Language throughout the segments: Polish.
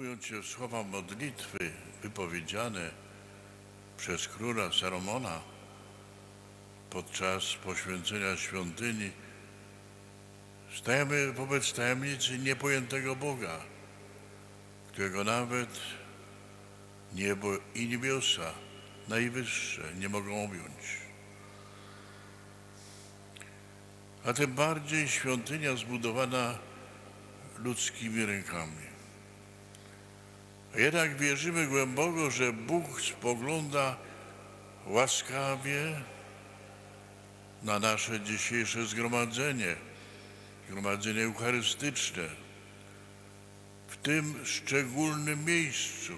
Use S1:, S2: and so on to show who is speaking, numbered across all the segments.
S1: Wsłuchując się w słowa modlitwy wypowiedziane przez króla Salomona podczas poświęcenia świątyni, stajemy wobec tajemnicy niepojętego Boga, którego nawet niebo i niebiosa najwyższe nie mogą objąć. A tym bardziej świątynia zbudowana ludzkimi rękami. Jednak wierzymy głęboko, że Bóg spogląda łaskawie na nasze dzisiejsze zgromadzenie, zgromadzenie eucharystyczne, w tym szczególnym miejscu,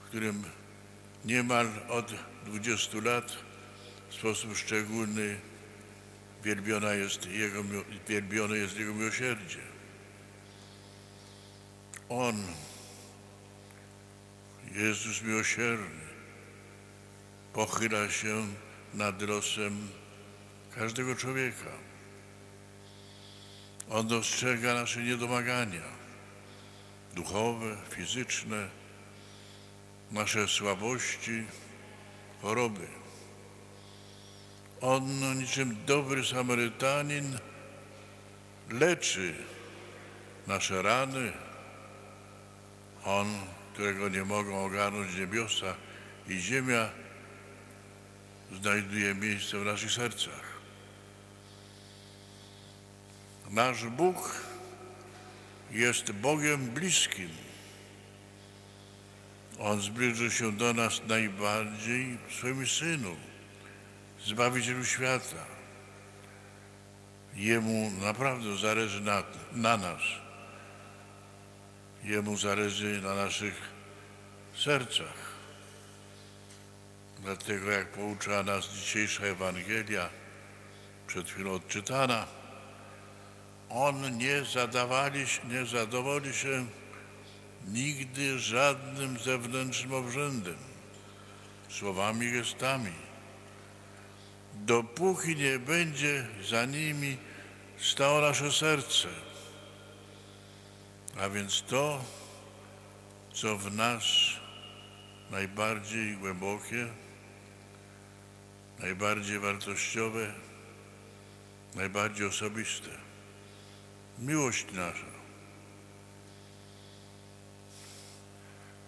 S1: w którym niemal od 20 lat w sposób szczególny wielbiona jest jego, wielbione jest Jego miłosierdzie. On, Jezus miłosierny, pochyla się nad losem każdego człowieka. On dostrzega nasze niedomagania duchowe, fizyczne, nasze słabości, choroby. On niczym dobry Samarytanin leczy nasze rany. On, którego nie mogą ogarnąć niebiosa i ziemia, znajduje miejsce w naszych sercach. Nasz Bóg jest Bogiem bliskim. On zbliżył się do nas najbardziej w swoim Synu, Zbawicielu świata. Jemu naprawdę zależy na, na nas. Jemu zależy na naszych sercach. Dlatego jak poucza nas dzisiejsza Ewangelia, przed chwilą odczytana, On nie, zadawali, nie zadowoli się nigdy żadnym zewnętrznym obrzędem, słowami, gestami, dopóki nie będzie za nimi stało nasze serce. A więc to, co w nas najbardziej głębokie, najbardziej wartościowe, najbardziej osobiste. Miłość nasza.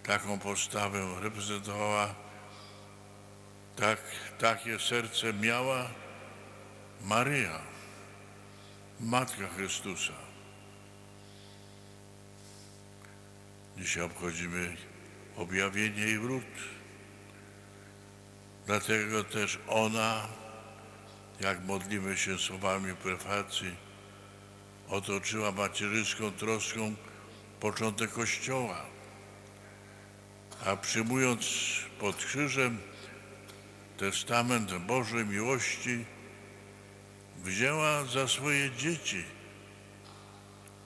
S1: Taką postawę reprezentowała, tak, takie serce miała Maryja, Matka Chrystusa. Dzisiaj obchodzimy objawienie jej wrót. Dlatego też ona, jak modlimy się słowami prefacji, otoczyła macierzyską troską początek Kościoła. A przyjmując pod krzyżem testament Bożej miłości, wzięła za swoje dzieci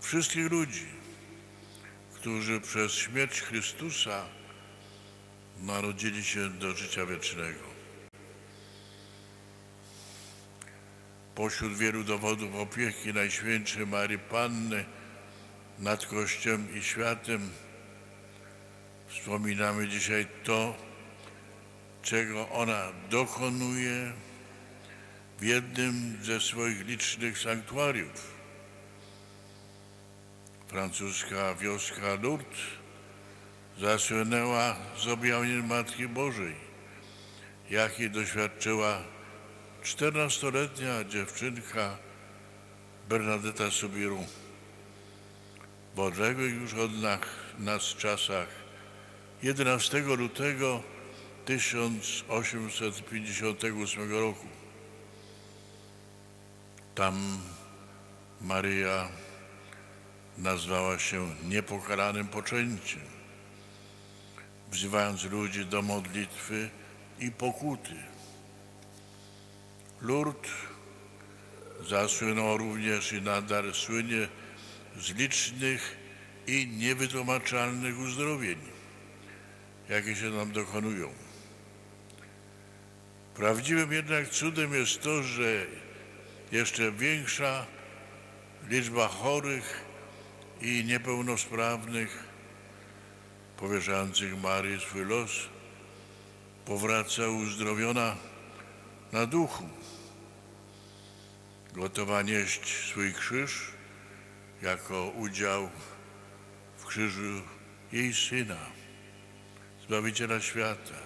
S1: wszystkich ludzi, którzy przez śmierć Chrystusa narodzili się do życia wiecznego. Pośród wielu dowodów opieki Najświętszej Marii Panny nad Kościołem i światem wspominamy dzisiaj to, czego ona dokonuje w jednym ze swoich licznych sanktuariów. Francuska wioska Lourdes zasłynęła z objawień Matki Bożej, jakiej doświadczyła czternastoletnia dziewczynka Bernadetta Subiru. W odległych już od nas czasach 11 lutego 1858 roku. Tam Maryja nazwała się niepokalanym poczęciem, wzywając ludzi do modlitwy i pokuty. Lourdes zasłynął również i nadal słynie z licznych i niewytłumaczalnych uzdrowień, jakie się nam dokonują. Prawdziwym jednak cudem jest to, że jeszcze większa liczba chorych i niepełnosprawnych powierzających Maryi swój los, powraca uzdrowiona na duchu. Gotowa nieść swój krzyż jako udział w krzyżu jej Syna, Zbawiciela świata,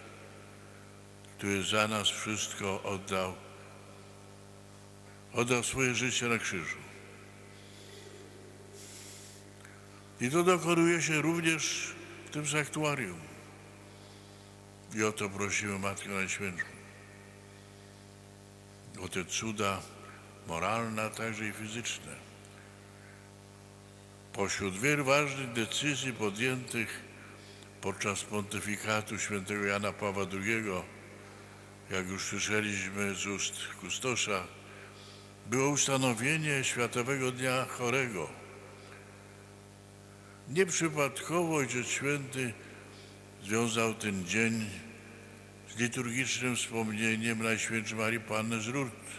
S1: który za nas wszystko oddał, oddał swoje życie na krzyżu. I to dokonuje się również w tym sanktuarium. I o to prosimy Matkę Najświętszą. O te cuda moralne, a także i fizyczne. Pośród wielu ważnych decyzji podjętych podczas pontyfikatu świętego Jana Pawła II, jak już słyszeliśmy z ust kustosza, było ustanowienie Światowego Dnia Chorego. Nieprzypadkowo Ojciec Święty związał ten dzień z liturgicznym wspomnieniem Najświętszej Marii Panny z Lourdes,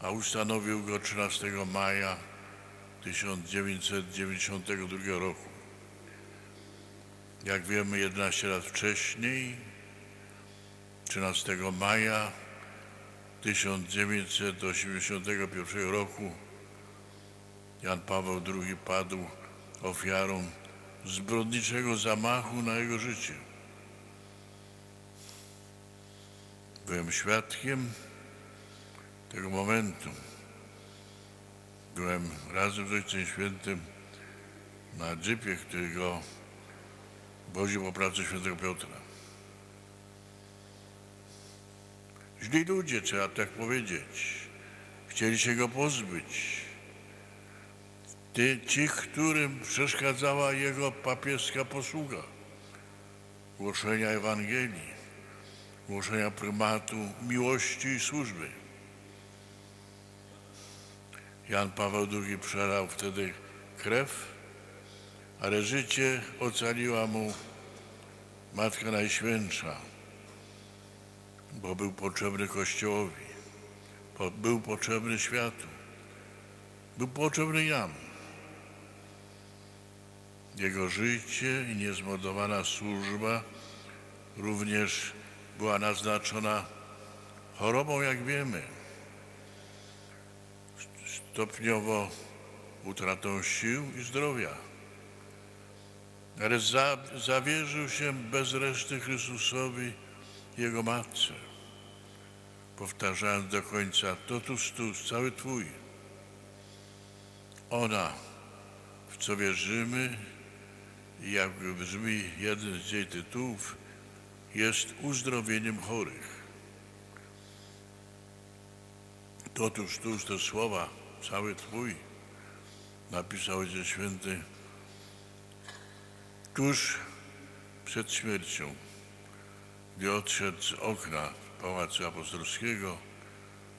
S1: a ustanowił go 13 maja 1992 roku. Jak wiemy, 11 lat wcześniej, 13 maja 1981 roku, Jan Paweł II padł ofiarą zbrodniczego zamachu na jego życie. Byłem świadkiem tego momentu. Byłem razem z Ojcem Świętym na dżipie, który go woził po pracy świętego Piotra. Źli ludzie, trzeba tak powiedzieć, chcieli się go pozbyć. Ty, ci, którym przeszkadzała jego papieska posługa, głoszenia Ewangelii, głoszenia prymatu miłości i służby. Jan Paweł II przelał wtedy krew, ale życie ocaliła mu Matka Najświętsza, bo był potrzebny Kościołowi, był potrzebny światu, był potrzebny nam. Jego życie i niezmodowana służba również była naznaczona chorobą, jak wiemy stopniowo utratą sił i zdrowia. Ale za, zawierzył się bez reszty Chrystusowi Jego Matce, powtarzając do końca, totus tus, cały Twój. Ona, w co wierzymy, jak brzmi jeden z jej tytułów, jest uzdrowieniem chorych. Totus tus te słowa cały Twój, napisał Ojciec Święty tuż przed śmiercią, gdy odszedł z okna Pałacu Apostolskiego,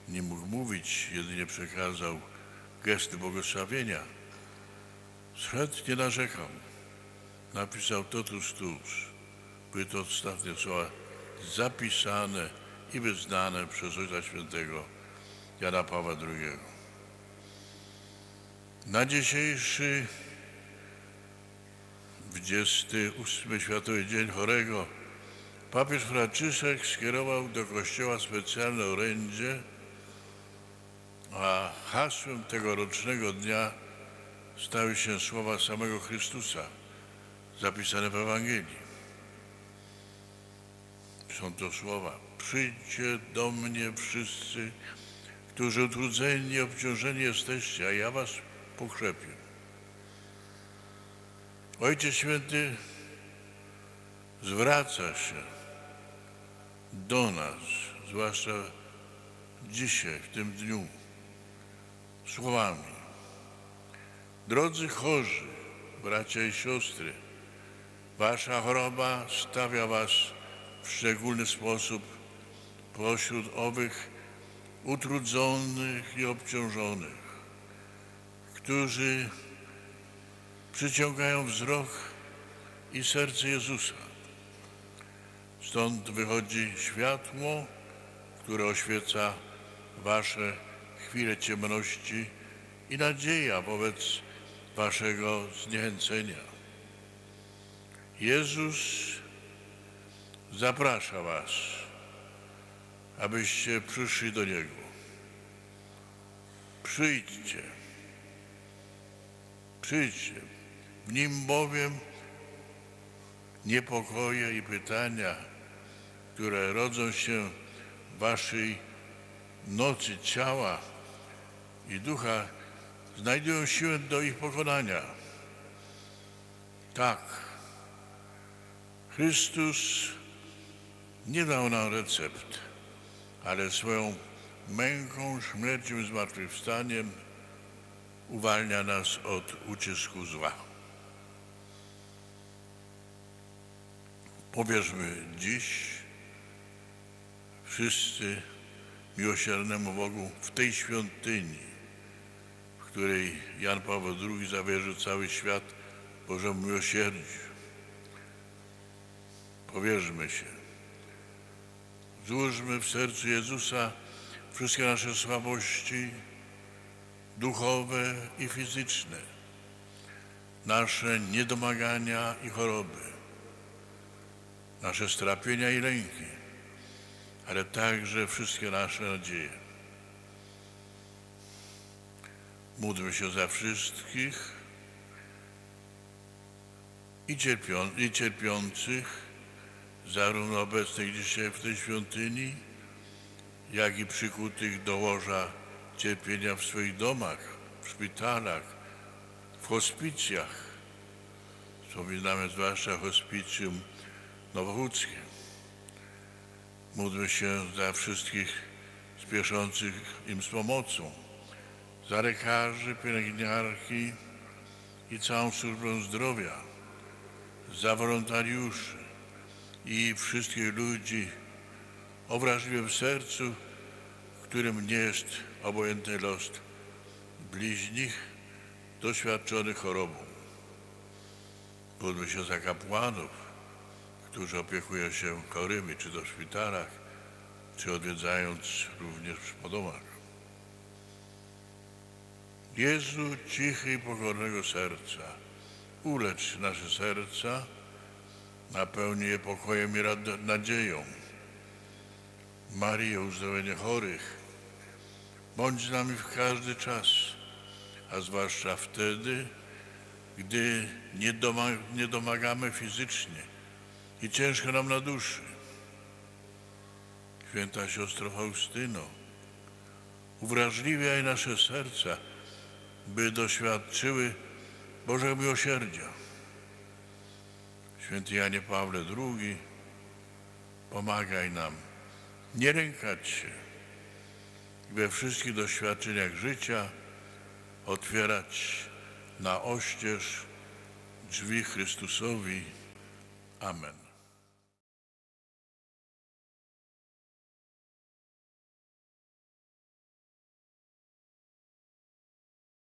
S1: nie mógł mówić, jedynie przekazał gesty błogosławienia. Zszedł, nie narzekał. Napisał totus tus. Były to ostatnie słowa zapisane i wyznane przez Ojca Świętego Jana Pawła II. Na dzisiejszy 28 Światowy Dzień Chorego papież Franciszek skierował do kościoła specjalne orędzie, a hasłem tegorocznego dnia stały się słowa samego Chrystusa zapisane w Ewangelii. Są to słowa: Przyjdźcie do mnie wszyscy, którzy utrudzeni i obciążeni jesteście, a ja was pokrzepię. Ojciec Święty zwraca się do nas, zwłaszcza dzisiaj, w tym dniu, słowami. Drodzy chorzy, bracia i siostry, wasza choroba stawia was w szczególny sposób pośród owych utrudzonych i obciążonych którzy przyciągają wzrok i serce Jezusa. Stąd wychodzi światło, które oświeca wasze chwile ciemności i nadzieja wobec waszego zniechęcenia. Jezus zaprasza Was, abyście przyszli do Niego. Przyjdźcie. Przyjdźcie. W Nim bowiem niepokoje i pytania, które rodzą się w Waszej nocy ciała i ducha, znajdują siłę do ich pokonania. Tak. Chrystus nie dał nam recept, ale swoją męką, śmiercią i zmartwychwstaniem uwalnia nas od ucisku zła. Powierzmy dziś wszyscy miłosiernemu Bogu w tej świątyni, w której Jan Paweł II zawierzył cały świat Bożemu miłosierdziu. Powierzmy się. Złóżmy w sercu Jezusa wszystkie nasze słabości duchowe i fizyczne, nasze niedomagania i choroby, nasze strapienia i lęki, ale także wszystkie nasze nadzieje. Módlmy się za wszystkich i, cierpią, i cierpiących, zarówno obecnych dzisiaj w tej świątyni, jak i przykutych do łoża cierpienia w swoich domach, w szpitalach, w hospicjach. Wspominamy zwłaszcza hospicjum nowochódzkie. Módlmy się za wszystkich spieszących im z pomocą, za lekarzy, pielęgniarki i całą służbę zdrowia, za wolontariuszy i wszystkich ludzi o wrażliwym sercu, którym nie jest obojętny los bliźnich doświadczonych chorobą. Módlmy się za kapłanów, którzy opiekują się chorymi, czy to w szpitalach, czy odwiedzając również po domach. Jezu, cichy i pokornego serca, ulecz nasze serca, napełnij je pokojem i nadzieją. Maryjo, uzdrowienie chorych, bądź z nami w każdy czas, a zwłaszcza wtedy, gdy nie, nie domagamy fizycznie i ciężko nam na duszy. Święta siostro Faustyno, uwrażliwiaj nasze serca, by doświadczyły Bożego miłosierdzia. Święty Janie Pawle II, pomagaj nam nie lękać się we wszystkich doświadczeniach życia otwierać na oścież drzwi Chrystusowi. Amen.